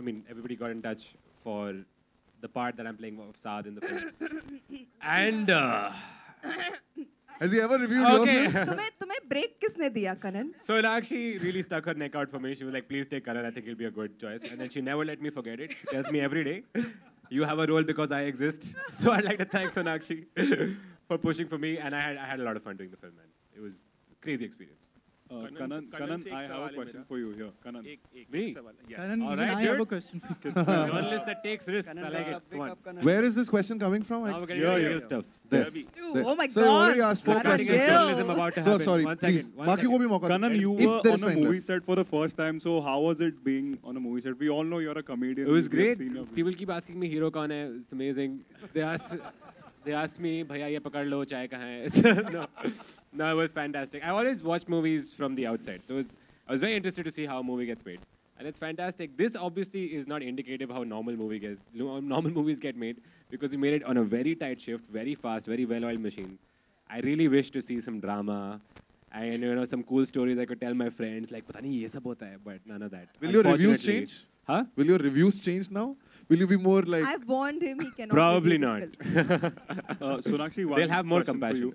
I mean, everybody got in touch for the part that I'm playing of Saad in the film. and uh, has he ever reviewed okay. your film? break. Break किसने दिया So it actually really stuck her neck out for me. She was like, "Please take Kanan. I think he'll be a good choice." And then she never let me forget it. She tells me every day, "You have a role because I exist." So I'd like to thank Sonakshi for pushing for me, and I had I had a lot of fun doing the film. Man it was crazy experience. Uh, Kanan, Kanan, Kanan, Kanan I have a question for you here. Kanan. Ek, ek, Me? Yeah. Kanan, All right, I have a question. Journalist that takes risks. Kanan, I like it. Come on. Where is this question coming from? Now we're real stuff. This. Dude, oh my so God. So already asked four questions. Journalism about to so happen. sorry, One please. Second. One Bhi mauka Kanan, you were on a movie left. set for the first time. So how was it being on a movie set? We all know you're a comedian. It was great. People keep asking me, hero kaun hai? It's amazing. They ask, they asked me, bhaiya ye pakad lo, chai kahan hai? no. No, it was fantastic. I always watch movies from the outside, so was, I was very interested to see how a movie gets made, and it's fantastic. This obviously is not indicative how normal movie gets normal movies get made because we made it on a very tight shift, very fast, very well-oiled machine. I really wish to see some drama. And you know some cool stories I could tell my friends like butani, nahi ye sab hota hai, but none of that. Will your reviews change? Huh? Will your reviews change now? Will you be more like? I've warned him he cannot. Probably not. uh, Sonakshi, they'll have more compassion.